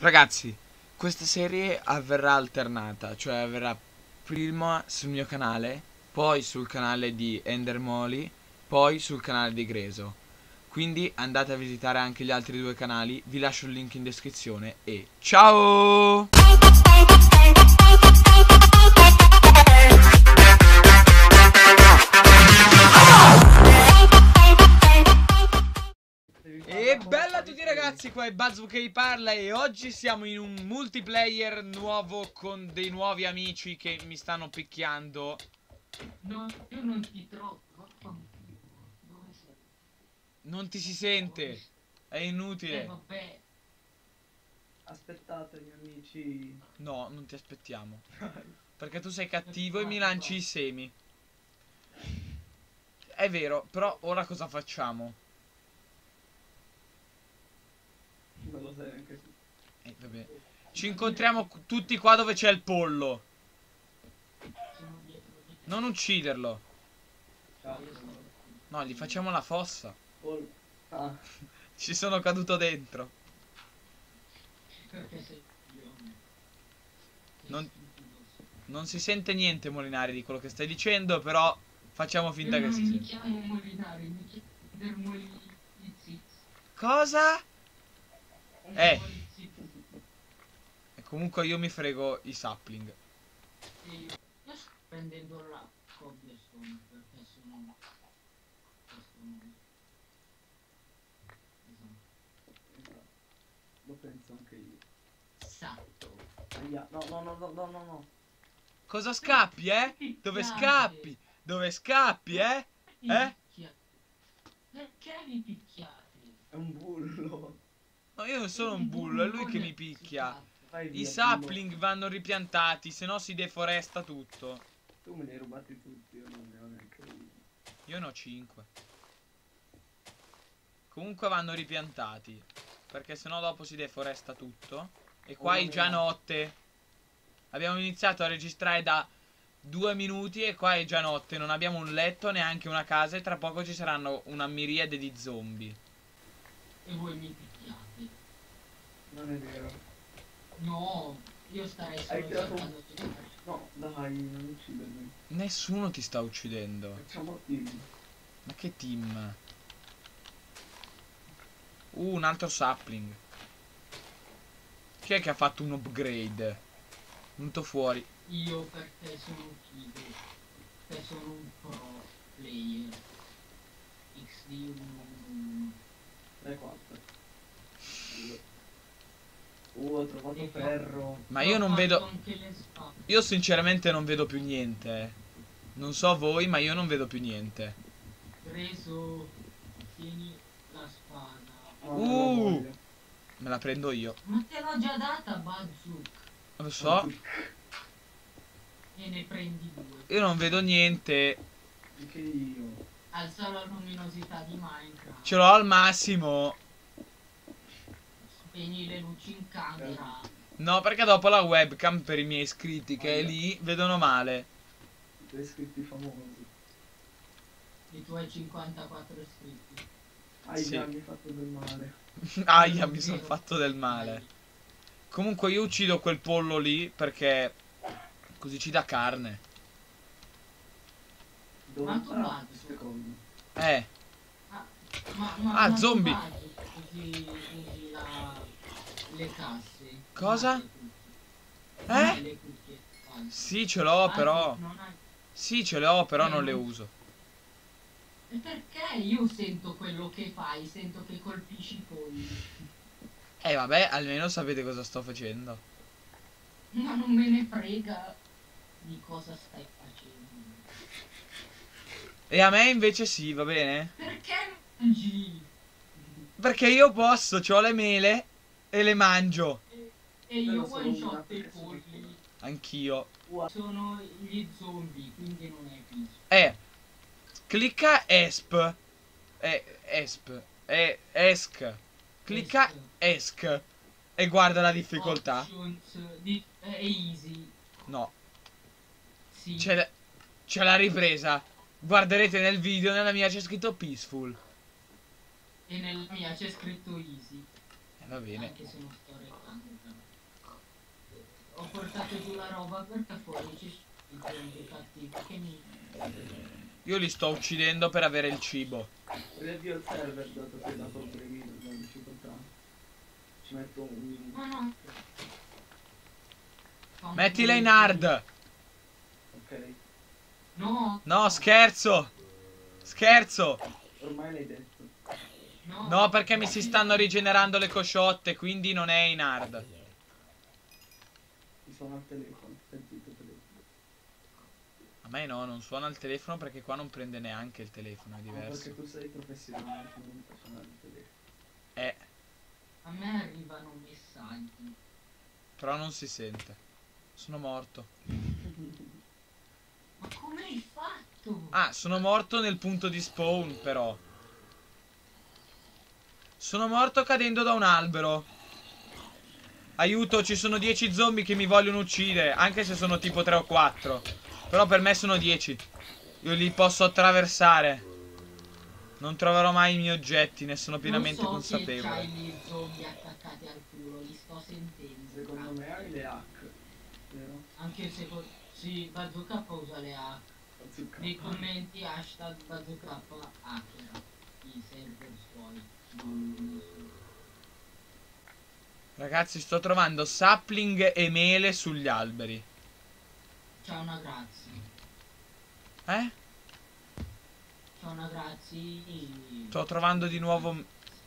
Ragazzi, questa serie avverrà alternata, cioè avverrà prima sul mio canale, poi sul canale di Ender Molly, poi sul canale di Greso. Quindi andate a visitare anche gli altri due canali, vi lascio il link in descrizione e ciao! Ragazzi, qua è Buzz che vi parla e oggi siamo in un multiplayer nuovo con dei nuovi amici che mi stanno picchiando. No, io non ti trovo. Vaffanculo. Dove sei? Non ti si sente, è Eh, inutile. vabbè. Aspettatemi amici. No, non ti aspettiamo. Perché tu sei cattivo e mi lanci i semi. È vero, però ora cosa facciamo? Neanche tu. Eh, vabbè. Ci incontriamo tutti qua dove c'è il pollo. Non ucciderlo. No, gli facciamo la fossa. Ah, Ci sono caduto dentro. Non-. Non si sente niente, Molinari, di quello che stai dicendo, però facciamo finta che si senta. Cosa? Eh. E comunque io mi frego i sapling. Io sto prendendo la cobblestone perché sono. Esatto. lo penso anche io. Esatto. No, no, no, no, no, no, no. Cosa scappi, eh? Dove scappi? Dove scappi, eh? Eh? Perché mi picchiate? È un bullo. No, io non sono un bullo, è lui che mi picchia. I sapling vanno ripiantati, se no si deforesta tutto. Tu me li hai rubati tutti, io non ne ho neanche uno. Io ne ho 5. Comunque vanno ripiantati. Perché sennò dopo si deforesta tutto. E qua è già notte. Abbiamo iniziato a registrare da due minuti e qua è già notte. Non abbiamo un letto, neanche una casa e tra poco ci saranno una miriade di zombie. E voi mi. Non è vero. No, io starei solo un- cercando di. No, dai, non uccidermi. Nessuno ti sta uccidendo. Facciamo team. Ma che team? Uh, un altro sapling. Chi è che ha fatto un upgrade? Venuto fuori. Io perché sono figo. Perché sono un pro player. XD111. 3, 4. Uh, ho trovato ferro. Ma io non vedo... anche le spade. Io sinceramente non vedo più niente. Non so voi, ma io non vedo più niente. Preso. Tieni la spada. Non Uh. Me la prendo io. Ma te l'ho già data, Bazzook. Lo so. E ne prendi due. Io non vedo niente. Anche io. Alza la luminosità di Minecraft. Ce l'ho al massimo. Spegni le luci in camera. No, perché dopo la webcam per i miei iscritti che è lì vedono male. I tuoi iscritti famosi. I tuoi 54 iscritti. Ai Sì. già mi hai fatto del male. Aia, mi sono fatto del male. Comunque io uccido quel pollo lì perché così ci dà carne. Dove Quanto ah, secondo. Eh, Ah, ma, ma, Ah, ma zombie. Usi, usi la, le casse. Cosa? Eh? Le cuffie. Anzi. sì, ce l'ho però. hai- Sì, ce le ho, però Eh, non le non- uso. E perché io sento quello che fai? Sento che colpisci i polli. Eh, vabbè, almeno sapete cosa sto facendo. Ma non me ne frega di cosa stai facendo. E a me invece sì, va bene? Perché mangi? Perché io posso, ho le mele e le mangio. E Però io one shot i polli. Anch'io. Sono gli zombie, quindi non è peace. Eh, clicca ESP. Eh, ESP. Eh, ESC. Clicca ESC. E guarda la difficoltà. Di- è easy. No, Sì. c'è la, c'è la ripresa. Guarderete nel video, nella mia c'è scritto peaceful. E nella mia c'è scritto easy. Va bene. Anche se non sto recando. ho portato giù la roba perché fuori ci sono i cattivi che mi... Io li sto uccidendo per avere il cibo. Riavvio il server dato che è dato il brevino la difficoltà. Ci metto un... Ma no. Un Mettila in hard. Ok. No, No, scherzo. Scherzo. Ormai l'hai detto. No. No, perché mi si stanno rigenerando le cosciotte, quindi non è in hard. Mi suona al telefono. Stai zitto telefono. A me no, non suona il telefono perché qua non prende neanche il telefono, è No, diverso. perché tu sei professionale, quindi non fa suonare il telefono. Eh, A me arrivano messaggi. però non si sente. Sono morto. Ma come hai fatto? Ah, sono morto nel punto di spawn, però. Sono morto cadendo da un albero. Aiuto, ci sono 10 zombie che mi vogliono uccidere, anche se sono tipo 3 o 4. Però per me sono 10. Io li posso attraversare. Non troverò mai i miei oggetti, ne sono pienamente non so consapevole. c'hai gli zombie attaccati al culo, li sto sentendo. Secondo me hai le hack. Vero? Anche se sì, Bazooka usa le hack. Bazooka. Nei commenti hashtag Bazooka hacker. I server suoi. Ragazzi, sto trovando sapling e mele sugli alberi. C'è una grazia. Eh? C'è una grazia. Sto trovando di nuovo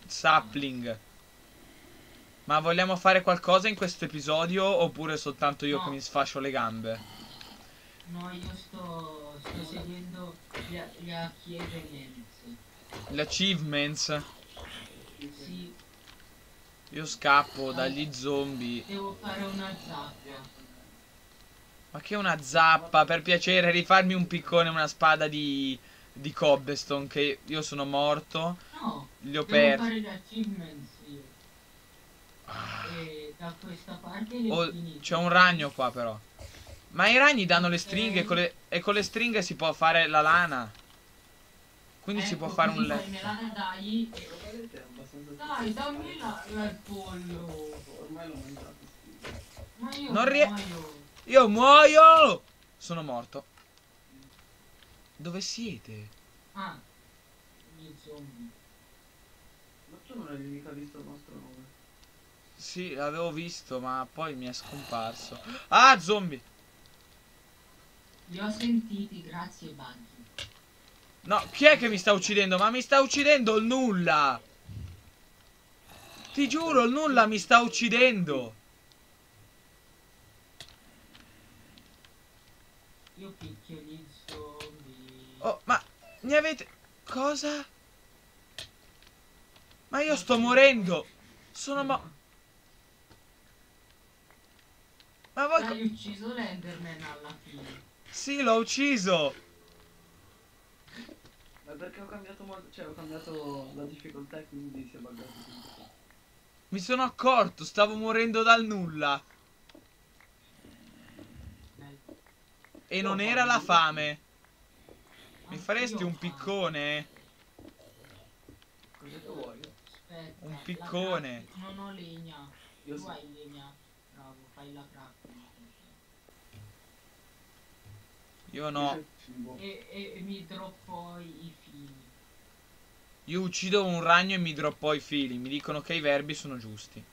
sapling. Ma vogliamo fare qualcosa in questo episodio oppure soltanto io No. che mi sfascio le gambe? No, io sto, sto seguendo gli, gli achievements. Gli achievements. Sì, Io scappo dagli zombie. devo fare una zappa. Ma che una zappa, per piacere, rifarmi un piccone e una spada di, di cobblestone che io sono morto. No, Li ho devo persi. E ho Oh, c'è un ragno qua però. Ma i ragni danno le stringhe con le- e con le stringhe si può fare la lana. Quindi si Ecco, può fare un letto. Dai, dammi la, la- il pollo. Ormai l'ho mangiato. Ma io Non rie- muoio. Io muoio! Sono morto. Dove siete? Ah, gli zombie. Ma tu non avevi mica visto il nostro nome? Sì, l'avevo visto, ma poi mi è scomparso. Ah, zombie! Li ho sentiti, grazie Buggy. No, chi è che mi sta uccidendo? Ma mi sta uccidendo il nulla! Ti giuro, il nulla mi sta uccidendo! Io picchio gli zombie. Oh, ma mi avete... Cosa? Ma io sto morendo! Sono mo... Ma voi... Hai ucciso l'Enderman alla fine. Sì, l'ho ucciso! Ma perché ho cambiato molto, cioè ho cambiato la difficoltà e quindi si è buggato tutto. Mi sono accorto, stavo morendo dal nulla. E non era la fame. Mi faresti un piccone? Cosa che vuoi? Aspetta, Un piccone. Non ho legna. Io tu hai legna. Bravo, fai la crafting. Io no. E, e, e mi droppo i fili. Io uccido un ragno e mi droppo i fili. Mi dicono che i verbi sono giusti.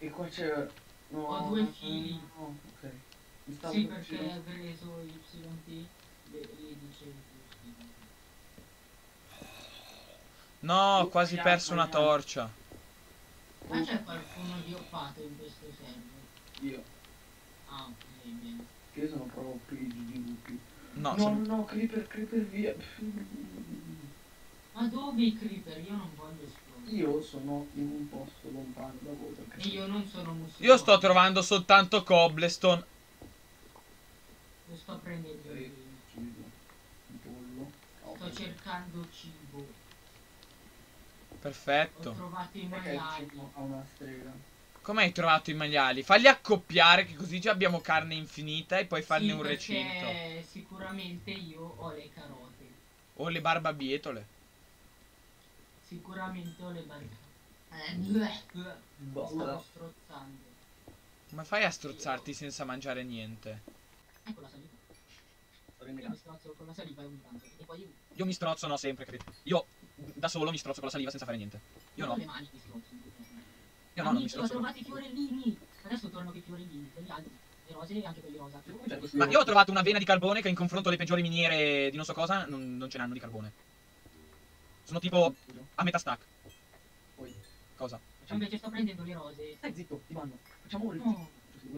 E qua c'è... No, Ho due no, fili. No, ok. Mi stavo Sì, perché hai preso YT, giusti. No, ho quasi perso una torcia. Ma c'è qualcuno di oppato in questo server? Io. Ah, ok, bene. Che io sono proprio lupi. No, no, sono- no, creeper, creeper via. Ma dove i creeper? Io non voglio esplodere. Io sono in un posto lontano da voi perché... E io non sono musulmano. Io sto trovando soltanto cobblestone. Io sto prendendo Ucciso. Un pollo. Sto cercando cibo. Ho Perfetto. trovato i maiali. ha una strega? Come hai trovato i maiali? Falli accoppiare che così già abbiamo carne infinita e puoi farne Sì, un recinto. sicuramente io ho le carote. O le barbabietole. Sicuramente ho le barriere. Eh, stavo strozzando. Come fai a strozzarti senza mangiare niente? Ecco la saliva. Io mi strozzo con la saliva ogni tanto. E poi Io mi strozzo, no, sempre, credo. Io da solo mi strozzo con la saliva senza fare niente. Io no. le mani mi strozzo. Io no, non mi Amici, ho strozzo. trovato i fiorellini. Adesso tornano i fiorellini, quelli altri. Le rose e anche quelli rosa. Cioè, Ma io ho trovato una vena di carbone che in confronto alle peggiori miniere di non so cosa non, non ce n'hanno di carbone. Sono tipo a metà stack. Poi. Cosa? Invece sto prendendo le rose. Stai zitto, ti vanno. Facciamo un No,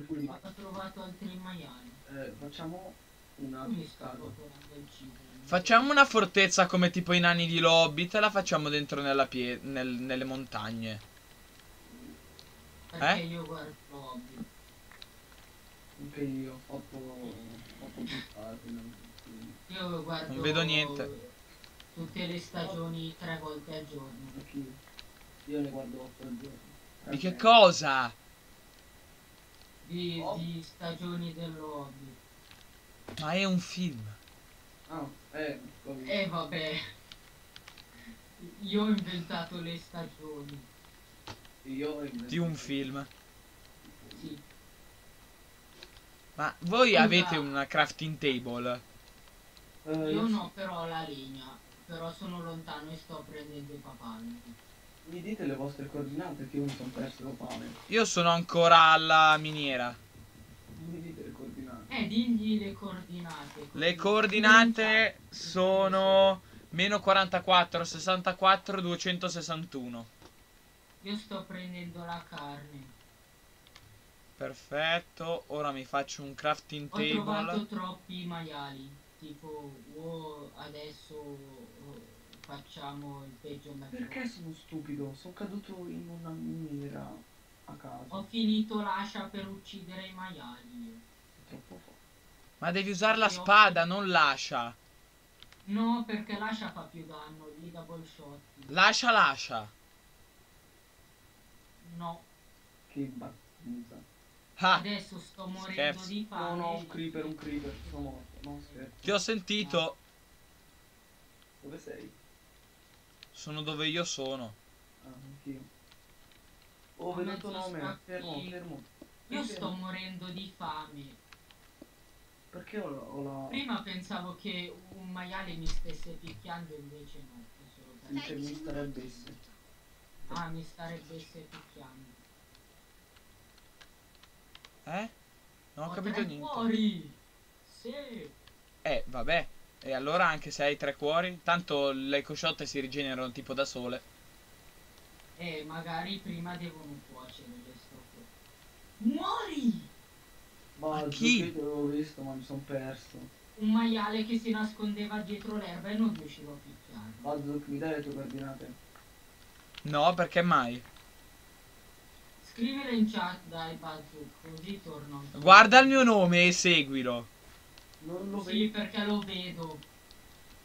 pure ho trovato altri maiali. Eh, facciamo una. Facciamo una fortezza come tipo i nani di Lobbit e la facciamo dentro nella pie- nel- nelle montagne. Perché eh? io guardo Hobby. Anche io ho fatto. ho fatto Io guardo. Non vedo niente. Tutte le stagioni tre volte al giorno. Io ne guardo 8 al giorno. Di che Eh, cosa? Di, Oh. di stagioni dello hobby. Ma è un film. Ah, eh, ho visto. E vabbè. Io ho inventato le stagioni. Io ho inventato- Di un film. Sì. Ma voi Scusa. avete una crafting table? Eh, Io no, però ho la legna. Però sono lontano e sto prendendo i papaveri. Mi dite le vostre coordinate che io mi sono perso la fame. Io sono ancora alla miniera. Mi dite le coordinate. Eh, digli le coordinate. Le coordinate sono meno 44, 64, 261. Io sto prendendo la carne. Perfetto, ora mi faccio un crafting Ho trovato table. troppi maiali. Tipo, wow, adesso oh, facciamo il peggio da Perché sono stupido? Sono caduto in una miniera a caso. Ho finito l'ascia per uccidere i maiali. Troppo forte. Ma devi usare la spada, non l'ascia. No, perché l'ascia fa più danno, gli double shot. Lascia, lascia. No, Che battuta. Ah, adesso sto morendo Scherzo. di No, fame. no, un creeper, un creeper. Sono morto. No, scherzo. ti ho sentito. Dove sei? Sono dove io sono. Ah, anch'io. Oh, Ho vedo il tuo nome. Fermo, fermo. Io Fermo. sto morendo di fame. Perché ho la... Ho la... Prima pensavo che un maiale mi stesse picchiando, invece no. Dice mi starebbe esse. Ah, mi starebbe se picchiando. Eh? Non ho Ho capito tre niente. cuori! Sì! Eh, vabbè. E allora anche se hai tre cuori, tanto le cosciotte si rigenerano tipo da sole. E magari prima devono cuocere le stoffe. Muori! Ma chi? L'avevo visto, ma mi sono perso. Un maiale che si nascondeva dietro l'erba e non riuscivo a picchiarlo. Bazzook, mi dai le tue coordinate? No, perché mai? Scrivile in chat dai Bazzook, così torno. Guarda il mio nome e seguilo. Non lo Sì, perché lo vedo.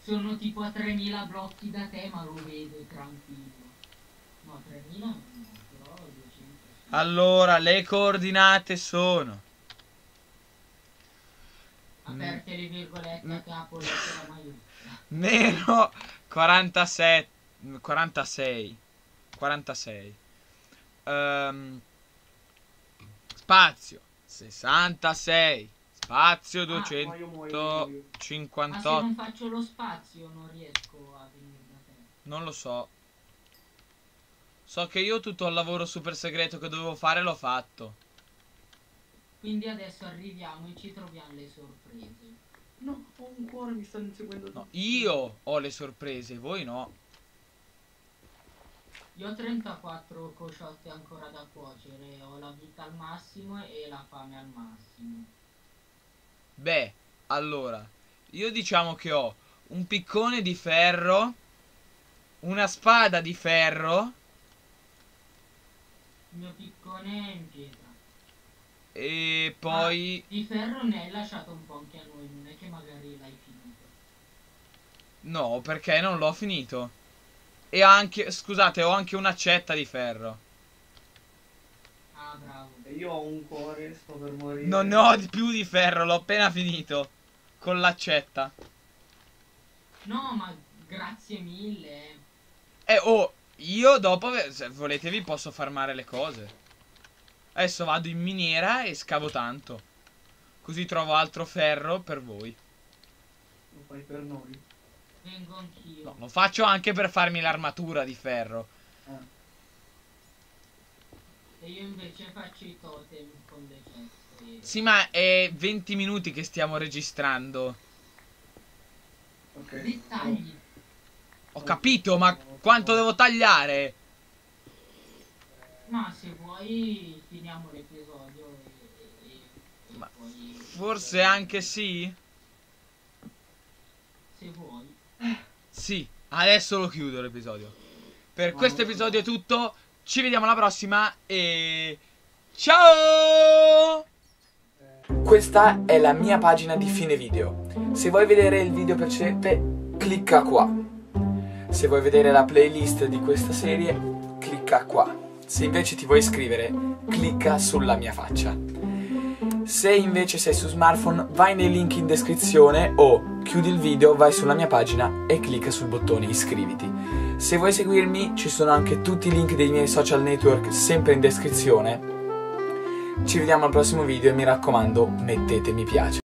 Sono tipo a 3000 blocchi da te, ma lo vedo tranquillo. No, 3000 no, però 200 sì. Allora, le coordinate sono Aperte le virgolette Mm. a capo, lettera maiuscola. meno 47 46 46 Ehm, spazio 66 spazio Ah, ma io muoio, io muoio. Ma se 258 non faccio lo spazio non riesco a venire da te. non lo so so che io tutto il lavoro super segreto che dovevo fare l'ho fatto Quindi adesso arriviamo e ci troviamo le sorprese. No, ho un cuore, mi stanno inseguendo no, io ho le sorprese voi no Io ho 34 cosciotte ancora da cuocere, ho la vita al massimo e la fame al massimo. Beh, allora, io diciamo che ho un piccone di ferro, una spada di ferro Il mio piccone è in pietra. e poi... Di ferro ne hai lasciato un po' anche a noi, non è che magari l'hai finito. No, perché non l'ho finito. E anche, scusate, ho anche un'accetta di ferro. Ah, bravo. E io ho un cuore, sto per morire. Non ne ho di più di ferro, l'ho appena finito. Con l'accetta. No, ma grazie mille. E oh, io dopo, se volete, vi posso farmare le cose. Adesso vado in miniera e scavo tanto. Così trovo altro ferro per voi. Lo fai per noi. Vengo anch'io. No, lo faccio anche per farmi l'armatura di ferro. Eh. E io invece faccio i totem con le ceste. Sì, ma è 20 minuti che stiamo registrando. Ok. Dettagli. Ho capito, ma quanto devo tagliare? Ma se vuoi finiamo l'episodio e, e- e Ma poi... Forse anche sì? Sì, adesso lo chiudo l'episodio. Per questo episodio è tutto. Ci vediamo alla prossima e ciao! Questa è la mia pagina di fine video. Se vuoi vedere il video precedente, clicca qua. Se vuoi vedere la playlist di questa serie, clicca qua. Se invece ti vuoi iscrivere, clicca sulla mia faccia. Se invece sei su smartphone, vai nei link in descrizione o chiudi il video, vai sulla mia pagina e clicca sul bottone iscriviti. Se vuoi seguirmi, ci sono anche tutti i link dei miei social network sempre in descrizione. Ci vediamo al prossimo video e mi raccomando, mettete mi piace.